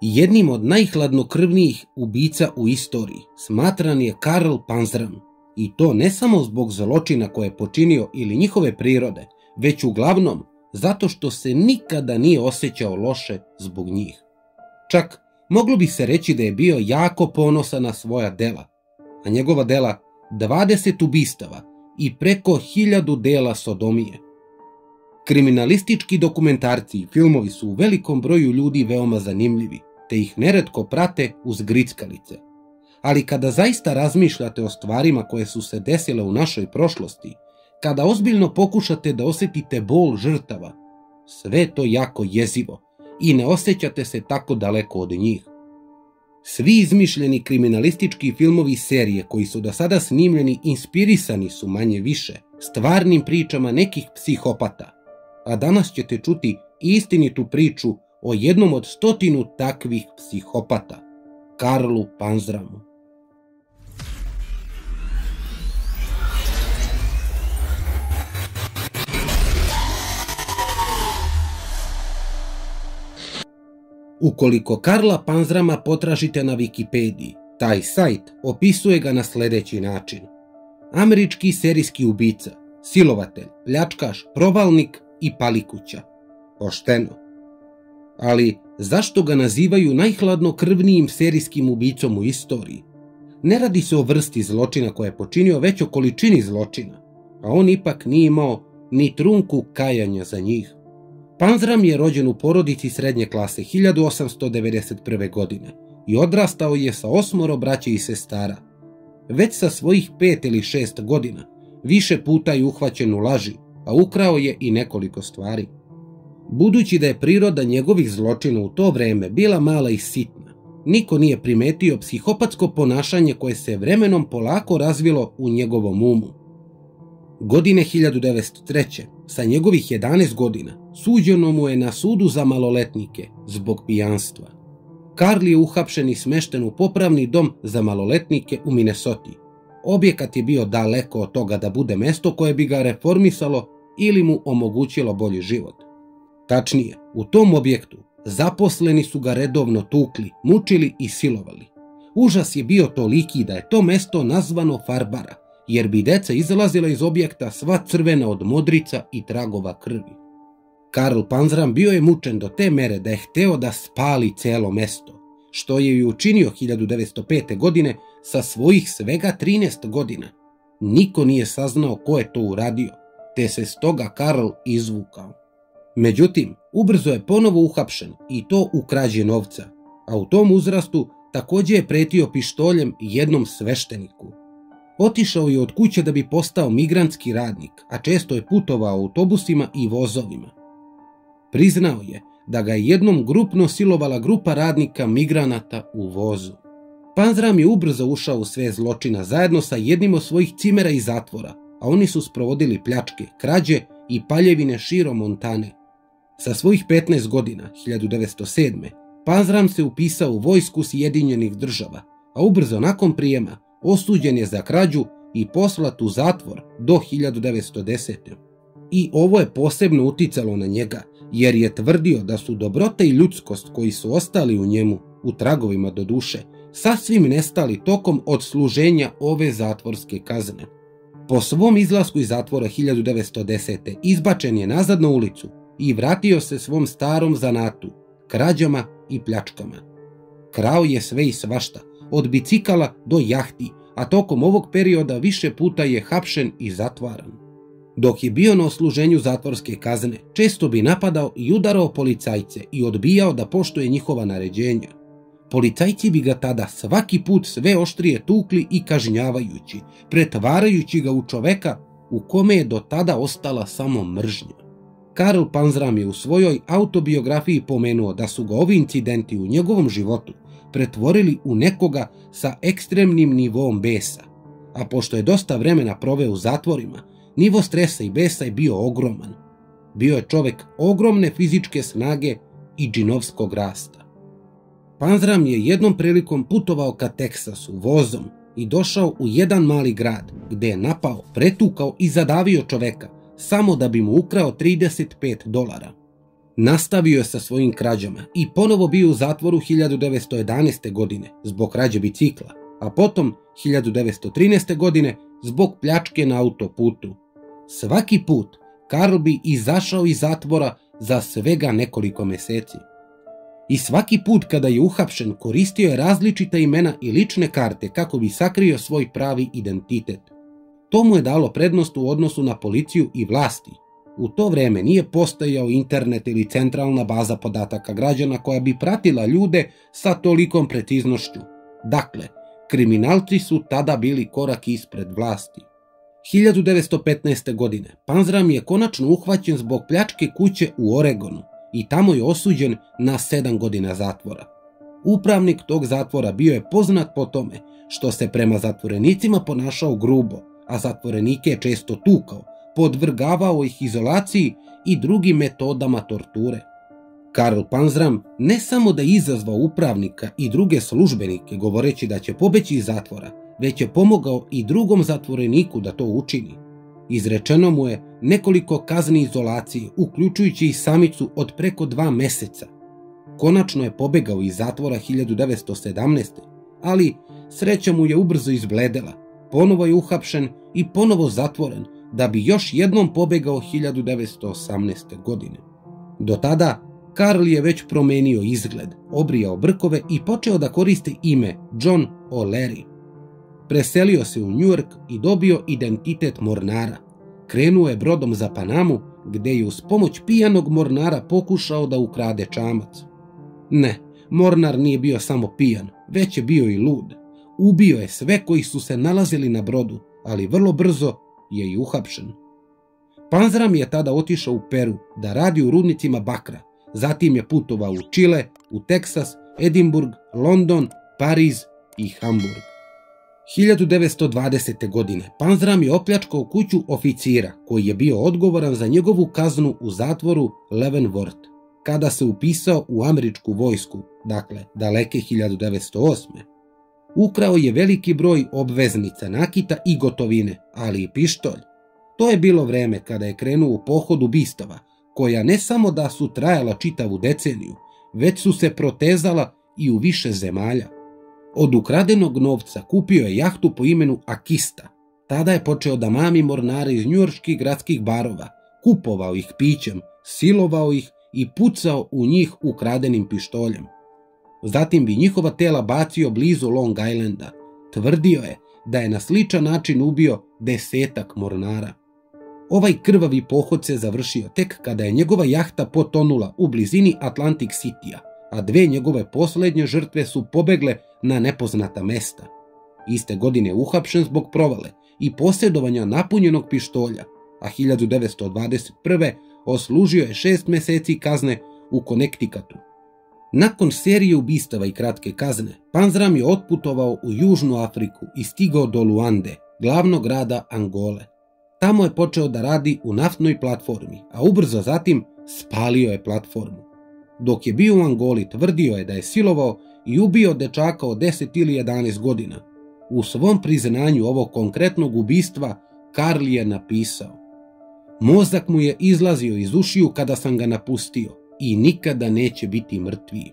Jednim od najhladnokrvnijih ubica u istoriji smatran je Karl Panzram. I to ne samo zbog zločina koje je počinio ili njihove prirode, već uglavnom zato što se nikada nije osjećao loše zbog njih. Čak moglo bi se reći da je bio jako ponosan na svoja dela, a njegova dela 20 ubistava i preko hiljadu dela sodomije. Kriminalistički dokumentarci i filmovi su u velikom broju ljudi veoma zanimljivi, te ih neretko prate uz grickalice. Ali kada zaista razmišljate o stvarima koje su se desile u našoj prošlosti, kada ozbiljno pokušate da osjetite bol žrtava, sve to jako jezivo i ne osjećate se tako daleko od njih. Svi izmišljeni kriminalistički filmovi serije koji su do sada snimljeni inspirisani su manje više stvarnim pričama nekih psihopata, a danas ćete čuti istinitu priču o jednom od stotinu takvih psihopata, Karlu Panzramu. Ukoliko Karla Panzrama potražite na Wikipediji, taj sajt opisuje ga na sljedeći način. Američki serijski ubica, silovatelj, pljačkaš, provalnik i palikuća. Pošteno. Ali zašto ga nazivaju najhladnokrvnijim serijskim ubicom u istoriji? Ne radi se o vrsti zločina koje je počinio, već o količini zločina, a on ipak nije imao ni trunku kajanja za njih. Panzram je rođen u porodici srednje klase 1891. godine i odrastao je sa osmoro braće i sestara. Već sa svojih pet ili šest godina više puta je uhvaćen u laži, a ukrao je i nekoliko stvari. Budući da je priroda njegovih zločina u to vreme bila mala i sitna, niko nije primetio psihopatsko ponašanje koje se vremenom polako razvilo u njegovom umu. Godine 1903. sa njegovih 11 godina suđeno mu je na sudu za maloletnike zbog pijanstva. Karl je uhapšen i smešten u popravni dom za maloletnike u Minnesoti. Objekat je bio daleko od toga da bude mesto koje bi ga reformisalo ili mu omogućilo bolji život. Tačnije, u tom objektu zaposleni su ga redovno tukli, mučili i silovali. Užas je bio toliki da je to mesto nazvano Farbara, jer bi deca izlazila iz objekta sva crvena od modrica i tragova krvi. Karl Panzram bio je mučen do te mere da je hteo da spali celo mesto, što je i učinio 1905. godine sa svojih svega 13 godina. Niko nije saznao ko je to uradio, te se stoga Karl izvukao. Međutim, ubrzo je ponovo uhapšen i to u krađe novca, a u tom uzrastu također je pretio pištoljem jednom svešteniku. Otišao je od kuće da bi postao migrantski radnik, a često je putovao autobusima i vozovima. Priznao je da ga je jednom grupno silovala grupa radnika migranata u vozu. Panzram je ubrzo ušao u sve zločina zajedno sa jednim od svojih cimera iz zatvora, a oni su sprovodili pljačke, krađe i paljevine širom Montane. Sa svojih 15 godina, 1907. Panzram se upisao u vojsku Sjedinjenih država, a ubrzo nakon prijema osuđen je za krađu i poslat u zatvor do 1910. I ovo je posebno uticalo na njega, jer je tvrdio da su dobrota i ljudskost koji su ostali u njemu, u tragovima do duše, sasvim nestali tokom odsluženja ove zatvorske kazne. Po svom izlasku iz zatvora 1910. izbačen je nazad na ulicu i vratio se svom starom zanatu, krađama i pljačkama. Krao je sve i svašta, od bicikala do jahti, a tokom ovog perioda više puta je hapšen i zatvaran. Dok je bio na osluženju zatvorske kazne, često bi napadao i udarao policajce i odbijao da poštuje njihova naređenja. Policajci bi ga tada svaki put sve oštrije tukli i kažnjavajući, pretvarajući ga u čoveka u kome je do tada ostala samo mržnja. Karl Panzram je u svojoj autobiografiji pomenuo da su ga ovi incidenti u njegovom životu pretvorili u nekoga sa ekstremnim nivom besa. A pošto je dosta vremena proveo u zatvorima, Nivo stresa i besa je bio ogroman. Bio je čovek ogromne fizičke snage i džinovskog rasta. Panzram je jednom prilikom putovao ka Teksasu vozom i došao u jedan mali grad gde je napao, pretukao i zadavio čoveka samo da bi mu ukrao 35 dolara. Nastavio je sa svojim krađama i ponovo bio u zatvoru 1911. godine zbog krađe bicikla, a potom 1913. godine zbog pljačke na autoputu. Svaki put Karl bi izašao iz zatvora za svega nekoliko meseci. I svaki put kada je uhapšen koristio je različita imena i lične karte kako bi sakrio svoj pravi identitet. To mu je dalo prednost u odnosu na policiju i vlasti. U to vreme nije postojao internet ili centralna baza podataka građana koja bi pratila ljude sa tolikom preciznošću. Dakle, kriminalci su tada bili korak ispred vlasti. 1915. godine Panzram je konačno uhvaćen zbog pljačke kuće u Oregonu i tamo je osuđen na 7 godina zatvora. Upravnik tog zatvora bio je poznat po tome što se prema zatvorenicima ponašao grubo, a zatvorenike je često tukao, podvrgavao ih izolaciji i drugim metodama torture. Karl Panzram ne samo da izazvao upravnika i druge službenike govoreći da će pobeći iz zatvora, već je pomogao i drugom zatvoreniku da to učini. Izrečeno mu je nekoliko kazni izolacije, uključujući i samicu od preko dva meseca. Konačno je pobegao iz zatvora 1917. Ali sreća mu je ubrzo izbledela. Ponovo je uhapšen i ponovo zatvoren, da bi još jednom pobegao 1918. godine. Do tada Karl je već promenio izgled, obrijao brkove i počeo da koriste ime John O'Leary. Preselio se u New York i dobio identitet mornara. Krenuo je brodom za Panamu, gde je uz pomoć pijanog mornara pokušao da ukrade čamac. Ne, mornar nije bio samo pijan, već je bio i lud. Ubio je sve koji su se nalazili na brodu, ali vrlo brzo je i uhapšen. Panzram je tada otišao u Peru da radi u rudnicima bakra, zatim je putovao u Čile, u Teksas, Edimburg, London, Pariz i Hamburg. 1920. godine Panzram je opljačkao kuću oficira koji je bio odgovoran za njegovu kaznu u zatvoru Leavenworth, kada se upisao u američku vojsku, dakle daleke 1908. Ukrao je veliki broj obveznica, nakita i gotovine, ali i pištolj. To je bilo vreme kada je krenuo u ubistava, koja ne samo da su trajala čitavu deceniju, već su se protezala i u više zemalja. Od ukradenog novca kupio je jahtu po imenu Akista. Tada je počeo da mami mornare iz njurških gradskih barova, kupovao ih pićem, silovao ih i pucao u njih ukradenim pištoljem. Zatim bi njihova tela bacio blizu Long Islanda. Tvrdio je da je na sličan način ubio desetak mornara. Ovaj krvavi pohod se završio tek kada je njegova jahta potonula u blizini Atlantic Citya, a dve njegove poslednje žrtve su pobegle na nepoznata mesta. Iste godine uhapšen zbog provale i posjedovanja napunjenog pištolja, a 1921. oslužio je šest meseci kazne u Konektikutu. Nakon serije ubistava i kratke kazne, Panzram je otputovao u Južnu Afriku i stigao do Luande, glavnog grada Angole. Tamo je počeo da radi u naftnoj platformi, a ubrzo zatim spalio je platformu. Dok je bio u Angoli, tvrdio je da je silovao i ubio dečaka od 10 ili 11 godina. U svom priznanju ovog konkretnog ubistva Karl je napisao Mozak mu je izlazio iz ušiju kada sam ga napustio i nikada neće biti mrtviji.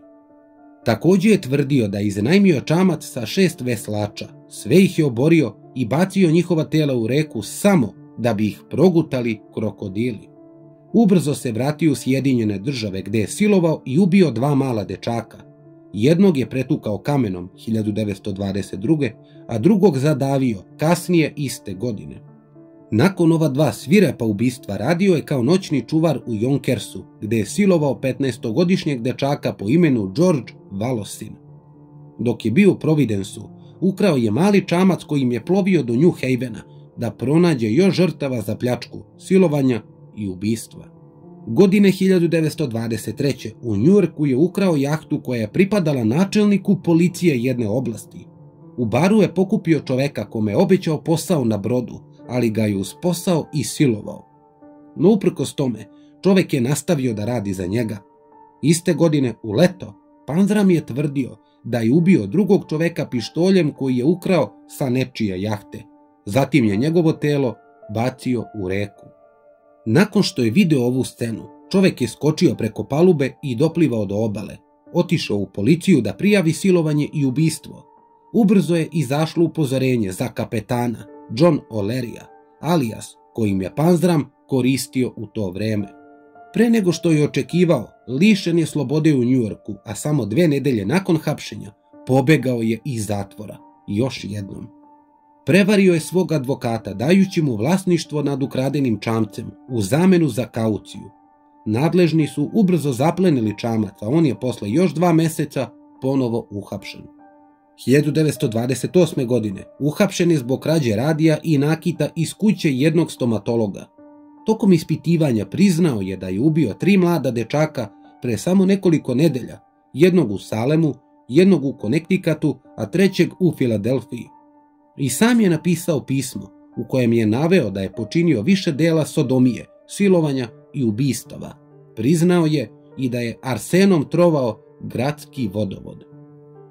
Takođe je tvrdio da je iznajmio čamac sa šest veslača, sve ih je oborio i bacio njihova tela u reku samo da bi ih progutali krokodili. Ubrzo se vratio u Sjedinjene države gde je silovao i ubio dva mala dečaka. Jednog je pretukao kamenom 1922. a drugog zadavio kasnije iste godine. Nakon ova dva svirepa ubistva radio je kao noćni čuvar u Jonkersu, gde je silovao 15-godišnjeg dečaka po imenu George Valosin. Dok je bio u Providensu, ukrao je mali čamac kojim je plovio do New Havena da pronađe još žrtava za pljačku, silovanja i ubistva. Godine 1923. u Njurku je ukrao jahtu koja je pripadala načelniku policije jedne oblasti. U baru je pokupio čoveka kome je obećao posao na brodu, ali ga je uz posao i silovao. No uprkos tome, čovek je nastavio da radi za njega. Iste godine u leto, Panzram je tvrdio da je ubio drugog čoveka pištoljem koji je ukrao sa nečije jahte. Zatim je njegovo telo bacio u reku. Nakon što je video ovu scenu, čovek je skočio preko palube i doplivao do obale. Otišao u policiju da prijavi silovanje i ubistvo. Ubrzo je izašlo upozorenje za kapetana John O'Learya, alias kojim je Panzram koristio u to vreme. Pre nego što je očekivao, lišen je slobode u Njujorku, a samo dve nedelje nakon hapšenja pobegao je iz zatvora. Još jednom. Prevario je svog advokata dajući mu vlasništvo nad ukradenim čamcem u zamenu za kauciju. Nadležni su ubrzo zaplenili čamac, a on je posle još dva meseca ponovo uhapšen. 1928. godine uhapšen je zbog krađe radija i nakita iz kuće jednog stomatologa. Tokom ispitivanja priznao je da je ubio tri mlada dečaka pre samo nekoliko nedelja, jednog u Salemu, jednog u Konektikatu, a trećeg u Filadelfiji. I sam je napisao pismo u kojem je naveo da je počinio više dela sodomije, silovanja i ubistava. Priznao je i da je arsenom trovao gradski vodovod.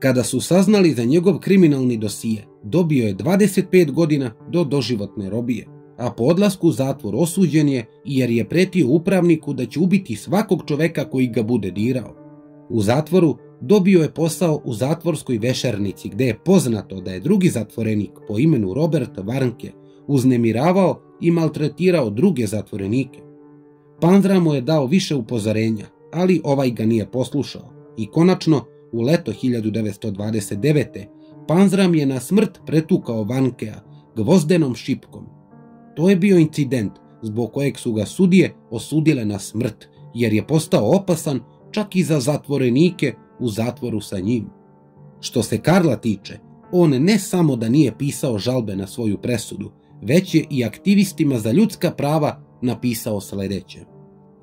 Kada su saznali za njegov kriminalni dosije, dobio je 25 godina do doživotne robije, a po odlasku zatvor osuđen je jer je pretio upravniku da će ubiti svakog čoveka koji ga bude dirao. U zatvoru dobio je posao u zatvorskoj vešernici gde je poznato da je drugi zatvorenik po imenu Robert Varnke uznemiravao i maltretirao druge zatvorenike. Pandra mu je dao više upozorenja, ali ovaj ga nije poslušao i konačno u leto 1929. Panzram je na smrt pretukao Vankea gvozdenom šipkom. To je bio incident zbog kojeg su ga sudije osudile na smrt, jer je postao opasan čak i za zatvorenike u zatvoru sa njim. Što se Karla tiče, on ne samo da nije pisao žalbe na svoju presudu, već je i aktivistima za ljudska prava napisao sledeće.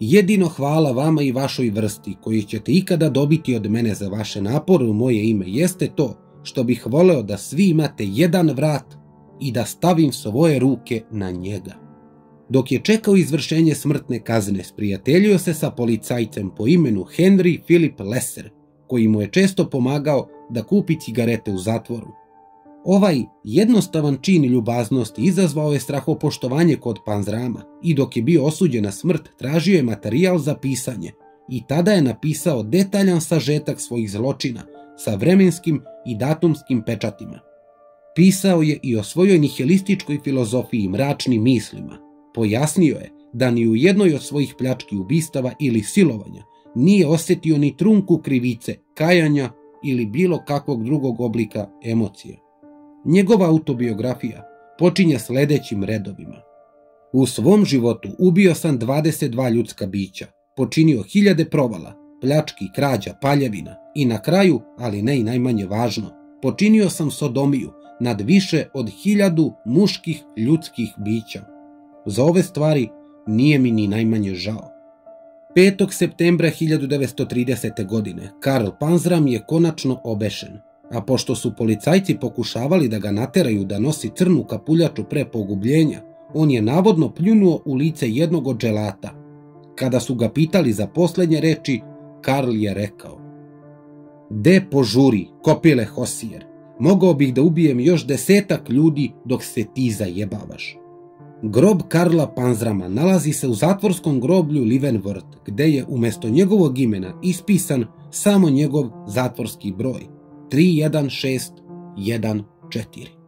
Jedino hvala vama i vašoj vrsti koji ćete ikada dobiti od mene za vaše napore u moje ime jeste to što bih voleo da svi imate jedan vrat i da stavim svoje ruke na njega. Dok je čekao izvršenje smrtne kazne, sprijateljio se sa policajcem po imenu Henry Philip Lesser, koji mu je često pomagao da kupi cigarete u zatvoru. Ovaj jednostavan čin ljubaznosti izazvao je strahopoštovanje kod Panzrama i dok je bio osuđen na smrt tražio je materijal za pisanje i tada je napisao detaljan sažetak svojih zločina sa vremenskim i datumskim pečatima. Pisao je i o svojoj nihilističkoj filozofiji mračnim mislima. Pojasnio je da ni u jednoj od svojih pljački ubistava ili silovanja nije osetio ni trunku krivice, kajanja ili bilo kakvog drugog oblika emocije. Njegova autobiografija počinje sledećim redovima. U svom životu ubio sam 22 ljudska bića, počinio hiljade provala, pljački, krađa, paljevina i na kraju, ali ne i najmanje važno, počinio sam sodomiju nad više od hiljadu muških ljudskih bića. Za ove stvari nije mi ni najmanje žao. 5. septembra 1930. godine Karl Panzram je konačno obešen, a pošto su policajci pokušavali da ga nateraju da nosi crnu kapuljaču pre pogubljenja, on je navodno pljunuo u lice jednog od dželata. Kada su ga pitali za poslednje reči, Karl je rekao De požuri, kopile Hosijer, mogao bih da ubijem još desetak ljudi dok se ti zajebavaš. Grob Karla Panzrama nalazi se u zatvorskom groblju Livenworth, gde je umesto njegovog imena ispisan samo njegov zatvorski broj 31614.